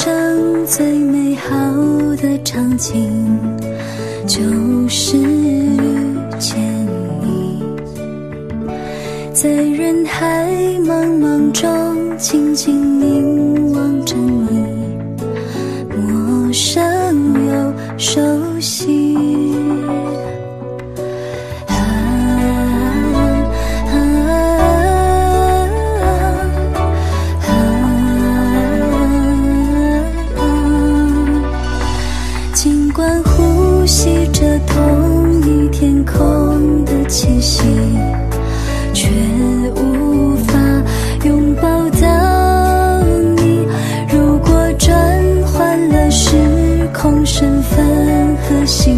生最美好的场景就是遇见你。在人海茫茫中静静凝望着你。陌生又熟悉管呼吸着同一天空的气息，却无法拥抱到你。如果转换了时空身份和心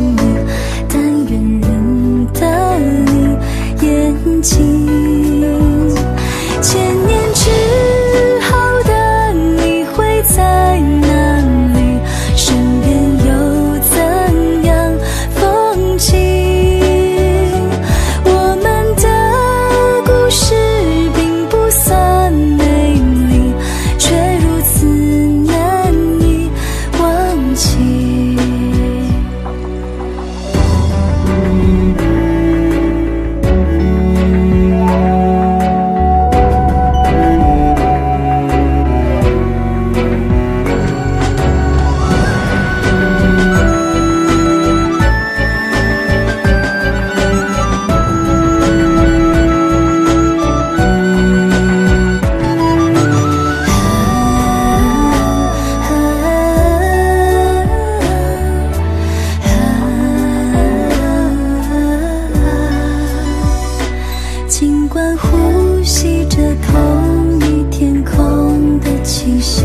着同一天空的气息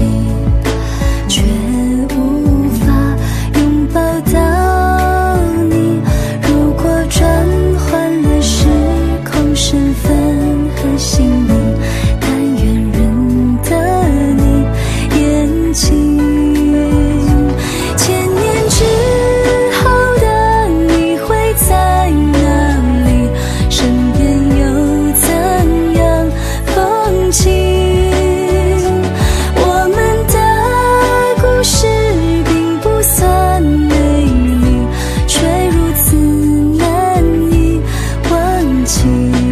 情。